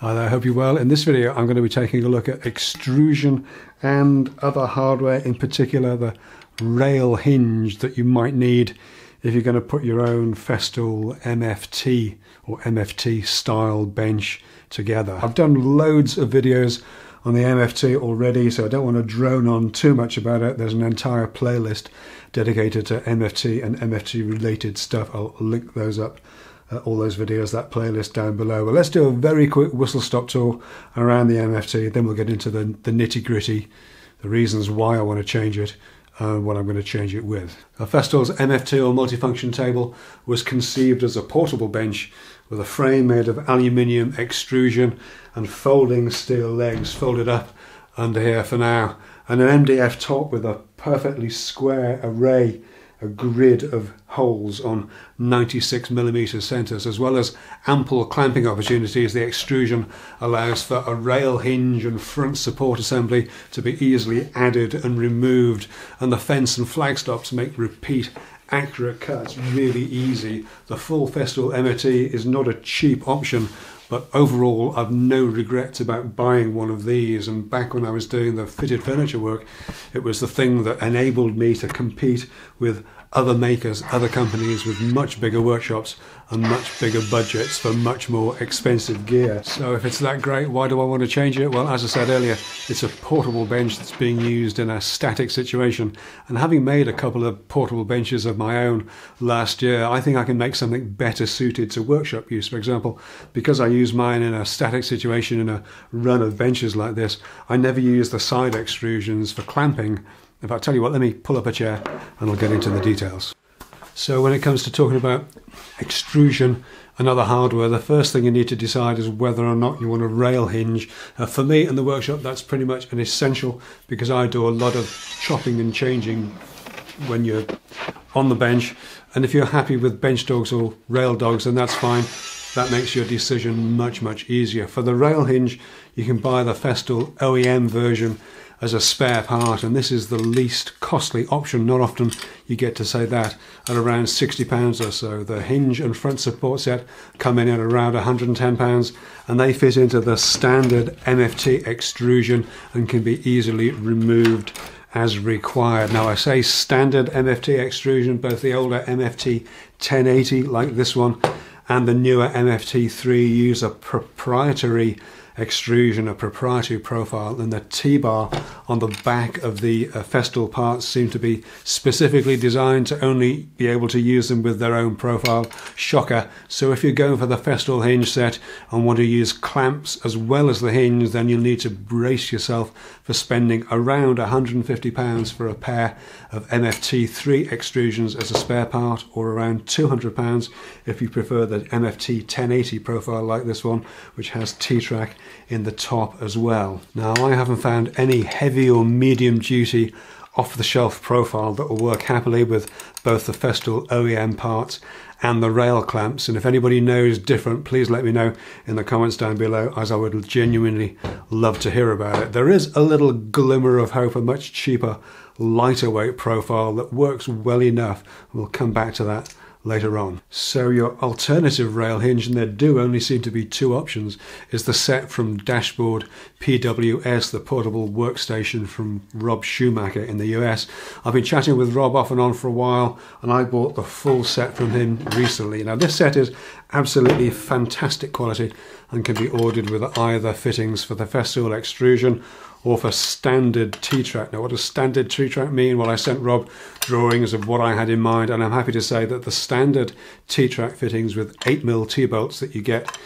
Hi there, I hope you're well. In this video, I'm going to be taking a look at extrusion and other hardware, in particular the rail hinge that you might need if you're going to put your own Festool MFT or MFT style bench together. I've done loads of videos on the MFT already, so I don't want to drone on too much about it. There's an entire playlist dedicated to MFT and MFT related stuff. I'll link those up, uh, all those videos, that playlist down below. But let's do a very quick whistle stop tour around the MFT, then we'll get into the, the nitty gritty, the reasons why I want to change it, and what I'm going to change it with. A Festool's MFT or multifunction table was conceived as a portable bench with a frame made of aluminium extrusion and folding steel legs folded up under here for now, and an MDF top with a perfectly square array a grid of holes on 96 millimeter centers, as well as ample clamping opportunities. The extrusion allows for a rail hinge and front support assembly to be easily added and removed, and the fence and flag stops make repeat accurate cuts really easy. The full Festool MFT is not a cheap option, but overall, I've no regrets about buying one of these. And back when I was doing the fitted furniture work, it was the thing that enabled me to compete with other makers, other companies with much bigger workshops and much bigger budgets for much more expensive gear. So if it's that great, why do I want to change it? Well, as I said earlier, it's a portable bench that's being used in a static situation. And having made a couple of portable benches of my own last year, I think I can make something better suited to workshop use. For example, because I use mine in a static situation in a run of benches like this, I never use the side extrusions for clamping in fact, tell you what, let me pull up a chair and I'll get into the details. So when it comes to talking about extrusion and other hardware, the first thing you need to decide is whether or not you want a rail hinge. Uh, for me in the workshop, that's pretty much an essential because I do a lot of chopping and changing when you're on the bench. And if you're happy with bench dogs or rail dogs, then that's fine. That makes your decision much, much easier. For the rail hinge, you can buy the Festool OEM version as a spare part, and this is the least costly option. Not often you get to say that at around £60 or so. The hinge and front support set come in at around £110, and they fit into the standard MFT extrusion and can be easily removed as required. Now I say standard MFT extrusion, both the older MFT 1080 like this one and the newer MFT3 use a proprietary extrusion, a proprietary profile, and the T-bar on the back of the uh, Festool parts seem to be specifically designed to only be able to use them with their own profile. Shocker. So if you're going for the Festool hinge set and want to use clamps as well as the hinge, then you'll need to brace yourself for spending around £150 for a pair of MFT3 extrusions as a spare part, or around £200 if you prefer the MFT 1080 profile like this one, which has T-track in the top as well. Now I haven't found any heavy or medium duty off the shelf profile that will work happily with both the Festool OEM parts and the rail clamps. And if anybody knows different, please let me know in the comments down below, as I would genuinely love to hear about it. There is a little glimmer of hope, a much cheaper, lighter weight profile that works well enough. We'll come back to that later on. So your alternative rail hinge, and there do only seem to be two options, is the set from Dashboard PWS, the portable workstation from Rob Schumacher in the US. I've been chatting with Rob off and on for a while, and I bought the full set from him recently. Now this set is absolutely fantastic quality and can be ordered with either fittings for the Festool extrusion or for standard T-track. Now what does standard T-track mean? Well I sent Rob drawings of what I had in mind and I'm happy to say that the standard T-track fittings with 8mm T-bolts that you get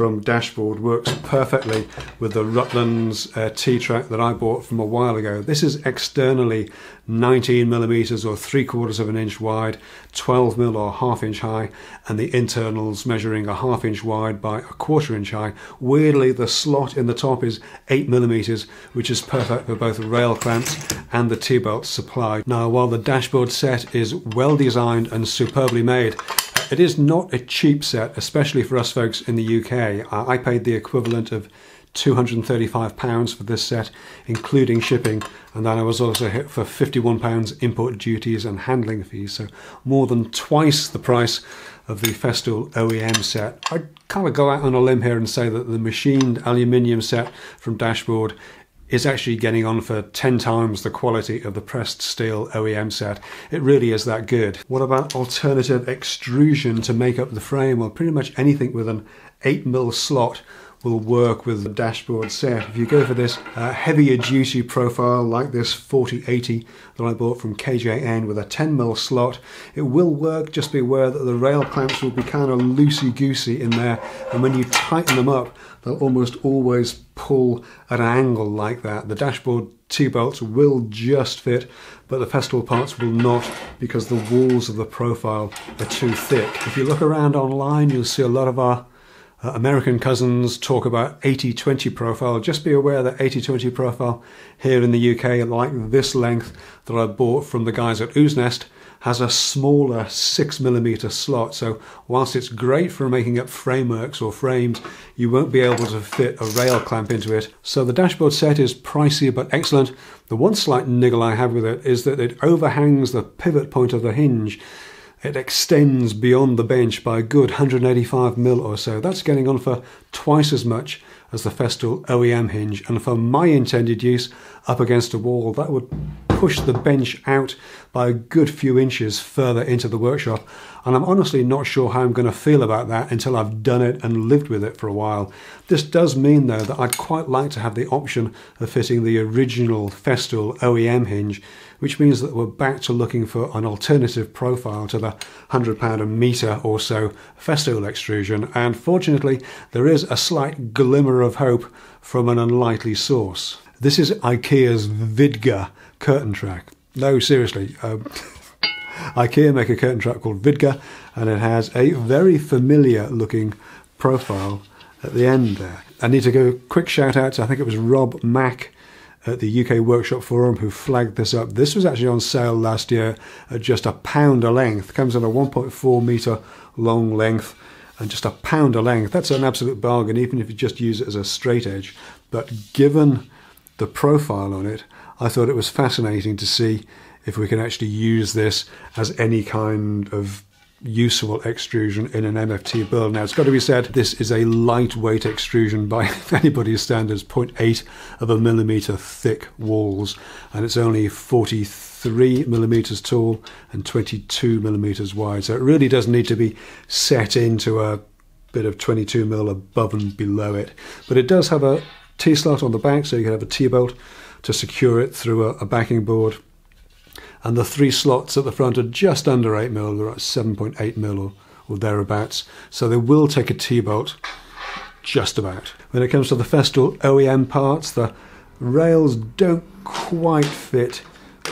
from Dashboard works perfectly with the Rutland's uh, T-track that I bought from a while ago. This is externally 19 millimeters or three quarters of an inch wide, 12 mil or half inch high, and the internals measuring a half inch wide by a quarter inch high. Weirdly, the slot in the top is 8 millimeters, which is perfect for both rail clamps and the T-bolt supply. Now, while the dashboard set is well designed and superbly made, it is not a cheap set, especially for us folks in the UK. I paid the equivalent of £235 for this set, including shipping, and then I was also hit for £51 import duties and handling fees, so more than twice the price of the Festool OEM set. I'd kind of go out on a limb here and say that the machined aluminium set from Dashboard is actually getting on for 10 times the quality of the pressed steel OEM set. It really is that good. What about alternative extrusion to make up the frame? Well, pretty much anything with an 8mm slot will work with the dashboard set. If you go for this uh, heavier duty profile like this 4080 that I bought from KJN with a 10mm slot, it will work, just be aware that the rail clamps will be kind of loosey-goosey in there and when you tighten them up they'll almost always pull at an angle like that. The dashboard T-bolts will just fit but the Festool parts will not because the walls of the profile are too thick. If you look around online you'll see a lot of our uh, American cousins talk about 80-20 profile. Just be aware that 80-20 profile here in the UK, like this length that I bought from the guys at Ooznest, has a smaller 6mm slot. So whilst it's great for making up frameworks or frames, you won't be able to fit a rail clamp into it. So the dashboard set is pricey but excellent. The one slight niggle I have with it is that it overhangs the pivot point of the hinge it extends beyond the bench by a good 185 mil or so. That's getting on for twice as much as the Festool OEM hinge, and for my intended use up against a wall, that would push the bench out by a good few inches further into the workshop. And I'm honestly not sure how I'm going to feel about that until I've done it and lived with it for a while. This does mean, though, that I'd quite like to have the option of fitting the original Festool OEM hinge, which means that we're back to looking for an alternative profile to the £100 a metre or so Festool extrusion. And fortunately, there is a slight glimmer of hope from an unlikely source. This is IKEA's Vidga curtain track. No, seriously. Um, IKEA make a curtain track called Vidga, and it has a very familiar looking profile at the end there. I need to go quick shout out to I think it was Rob Mack at the UK Workshop Forum who flagged this up. This was actually on sale last year at just a pound a length. Comes in a 1.4 meter long length and just a pound a length. That's an absolute bargain, even if you just use it as a straight edge. But given the profile on it, I thought it was fascinating to see if we can actually use this as any kind of useful extrusion in an MFT build. Now, it's got to be said, this is a lightweight extrusion by anybody's standards, 0.8 of a millimeter thick walls, and it's only 43 millimeters tall and 22 millimeters wide. So it really does need to be set into a bit of 22 mil above and below it. But it does have a T-slot on the back, so you can have a T-bolt to secure it through a, a, backing board. And the three slots at the front are just under 8 mil, they're at 7.8 mil or, or thereabouts. So they will take a T-bolt just about. When it comes to the Festool OEM parts, the rails don't quite fit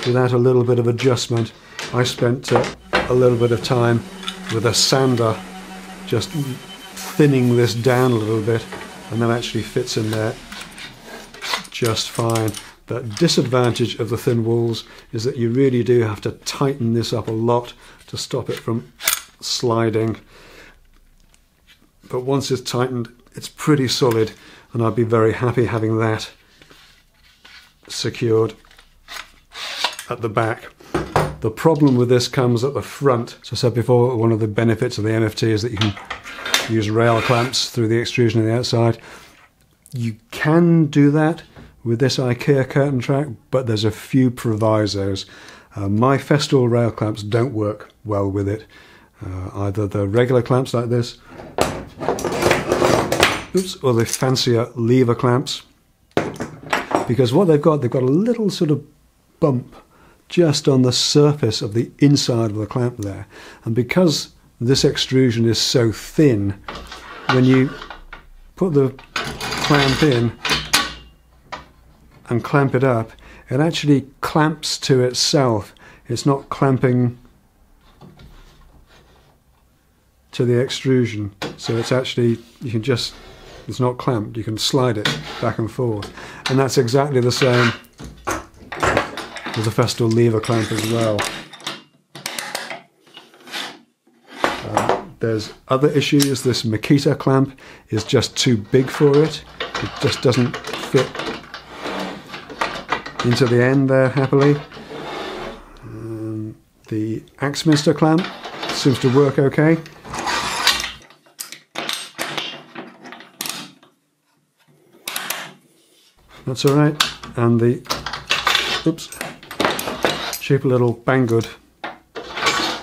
without a little bit of adjustment. I spent uh, a little bit of time with a sander just thinning this down a little bit and that actually fits in there just fine. The disadvantage of the thin walls is that you really do have to tighten this up a lot to stop it from sliding. But once it's tightened, it's pretty solid and I'd be very happy having that secured at the back. The problem with this comes at the front. As I said before, one of the benefits of the MFT is that you can use rail clamps through the extrusion on the outside. You can do that with this IKEA curtain track, but there's a few provisos. Uh, my Festool rail clamps don't work well with it. Uh, either the regular clamps like this, oops, or the fancier lever clamps. Because what they've got, they've got a little sort of bump just on the surface of the inside of the clamp there. And because this extrusion is so thin, when you put the clamp in, and clamp it up, it actually clamps to itself. It's not clamping to the extrusion. So it's actually, you can just, it's not clamped, you can slide it back and forth. And that's exactly the same with the Festool lever clamp as well. Uh, there's other issues. This Makita clamp is just too big for it. It just doesn't fit into the end there happily. Um, the Axminster clamp seems to work okay. That's alright. And the oops cheap little Banggood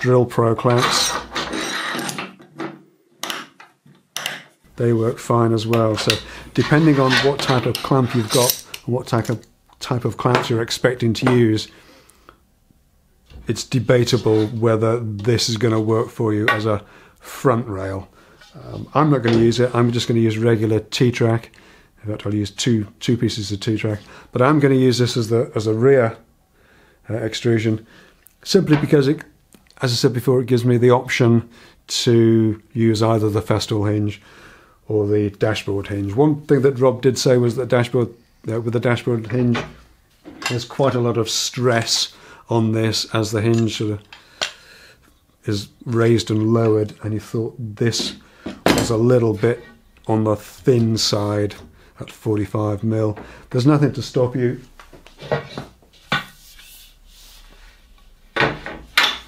Drillpro clamps. They work fine as well. So depending on what type of clamp you've got and what type of type of clamps you're expecting to use, it's debatable whether this is going to work for you as a front rail. Um, I'm not going to use it. I'm just going to use regular T-track. In fact, I'll use two two pieces of T-track. But I'm going to use this as the as a rear uh, extrusion simply because it, as I said before, it gives me the option to use either the Festool hinge or the dashboard hinge. One thing that Rob did say was that dashboard uh, with the dashboard hinge, there's quite a lot of stress on this as the hinge sort of is raised and lowered, and he thought this was a little bit on the thin side at 45 mil. There's nothing to stop you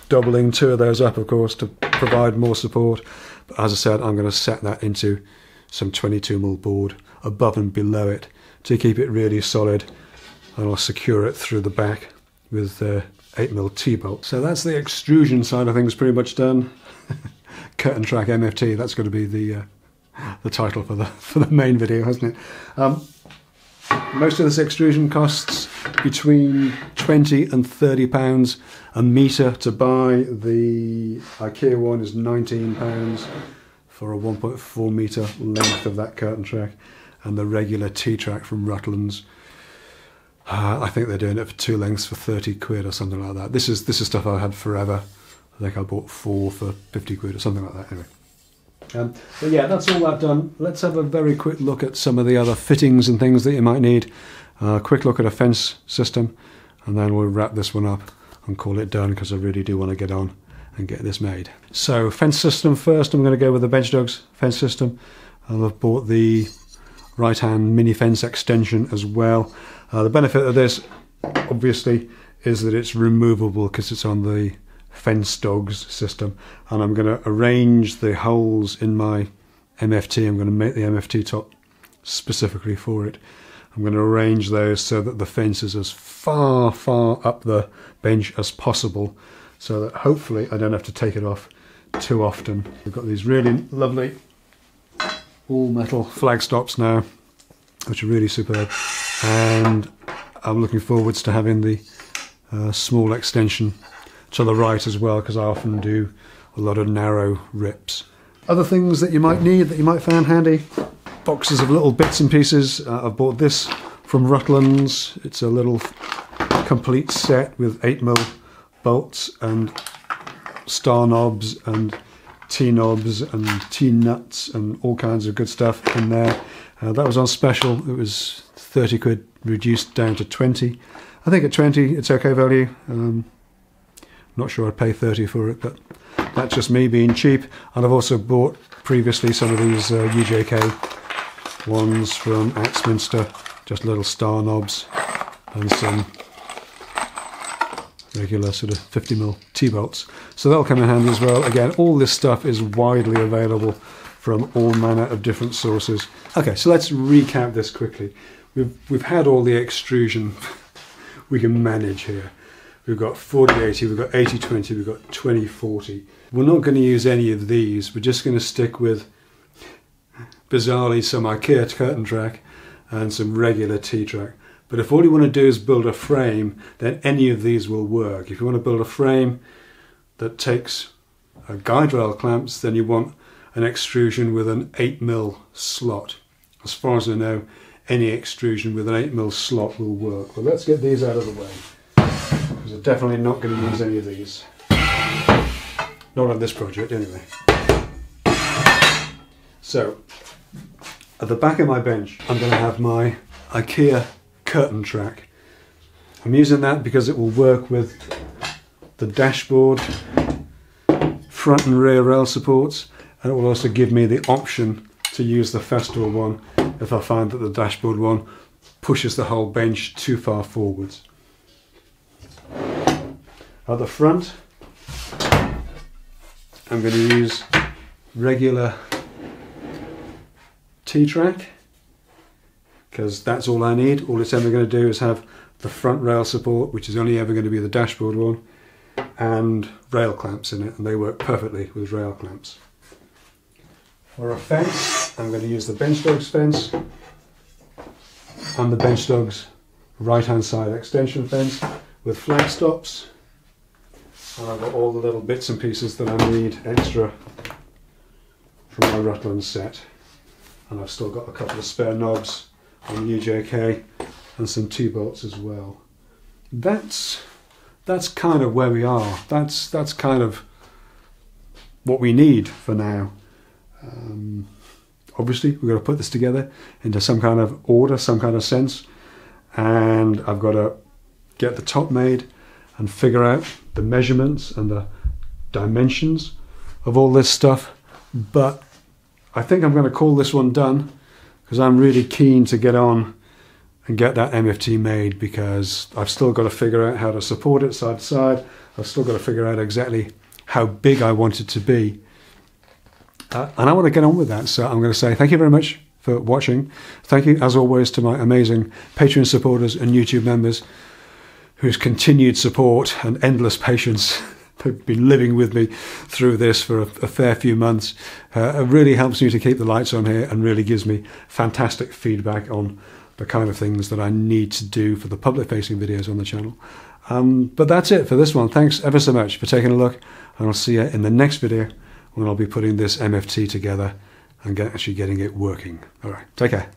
doubling two of those up, of course, to provide more support. But as I said, I'm going to set that into some 22 mil board above and below it to keep it really solid. And I'll secure it through the back with uh, 8 mil T-bolt. So that's the extrusion side of things pretty much done. Curtain track MFT, that's going to be the uh, the title for the for the main video, hasn't it? Um, most of this extrusion costs between 20 and 30 pounds a meter to buy. The IKEA one is 19 pounds for a 1.4 meter length of that curtain track, and the regular T track from Rutland's. Uh, I think they're doing it for two lengths for 30 quid or something like that. This is this is stuff I had forever. I think I bought four for 50 quid or something like that. Anyway. Um, but yeah, that's all I've done. Let's have a very quick look at some of the other fittings and things that you might need. A uh, quick look at a fence system, and then we'll wrap this one up and call it done because I really do want to get on and get this made. So fence system first, I'm going to go with the Bench Dogs fence system. And I've bought the right hand mini fence extension as well. Uh, the benefit of this, obviously, is that it's removable because it's on the fence dogs system and I'm going to arrange the holes in my MFT. I'm going to make the MFT top specifically for it. I'm going to arrange those so that the fence is as far, far up the bench as possible so that hopefully I don't have to take it off too often. We've got these really lovely all metal flag stops now, which are really superb. And I'm looking forwards to having the uh, small extension to the right as well because I often do a lot of narrow rips. Other things that you might need that you might find handy boxes of little bits and pieces. Uh, I've bought this from Rutland's. It's a little complete set with 8mm bolts and star knobs and T-knobs and T-nuts and all kinds of good stuff in there. Uh, that was on special. It was 30 quid reduced down to 20. I think at 20 it's okay value. Um, not sure I'd pay 30 for it, but that's just me being cheap. And I've also bought previously some of these uh, UJK ones from Axminster, just little star knobs and some regular sort of 50mm T-bolts. So that'll come in handy as well. Again, all this stuff is widely available from all manner of different sources. Okay, so let's recap this quickly. We've, we've had all the extrusion we can manage here. We've got 40-80, we've got 80-20, we've got 20-40. We're not going to use any of these. We're just going to stick with, bizarrely, some IKEA curtain track and some regular T-track. But if all you want to do is build a frame, then any of these will work. If you want to build a frame that takes a guide rail clamps, then you want an extrusion with an 8mm slot. As far as I know, any extrusion with an 8mm slot will work. But let's get these out of the way because I'm definitely not going to use any of these. Not on this project anyway. So, at the back of my bench, I'm going to have my IKEA curtain track. I'm using that because it will work with the dashboard, front and rear rail supports, and it will also give me the option to use the Festool one if I find that the dashboard one pushes the whole bench too far forwards. At the front, I'm going to use regular T-track because that's all I need. All it's ever going to do is have the front rail support, which is only ever going to be the dashboard one, and rail clamps in it, and they work perfectly with rail clamps. For a fence, I'm going to use the bench dogs fence and the bench dogs right hand side extension fence with flag stops. And I've got all the little bits and pieces that I need extra from my Rutland set. And I've still got a couple of spare knobs on UJK and some T-bolts as well. That's that's kind of where we are. That's that's kind of what we need for now. Um, obviously, we've got to put this together into some kind of order, some kind of sense, and I've got to get the top made and figure out the measurements and the dimensions of all this stuff. But I think I'm going to call this one done because I'm really keen to get on and get that MFT made because I've still got to figure out how to support it side to side. I've still got to figure out exactly how big I want it to be. Uh, and I want to get on with that. So I'm going to say thank you very much for watching. Thank you, as always, to my amazing Patreon supporters and YouTube members whose continued support and endless patience been living with me through this for a, a fair few months. Uh, it really helps me to keep the lights on here and really gives me fantastic feedback on the kind of things that I need to do for the public facing videos on the channel. Um, but that's it for this one. Thanks ever so much for taking a look, and I'll see you in the next video when I'll be putting this MFT together and get, actually getting it working. All right, take care.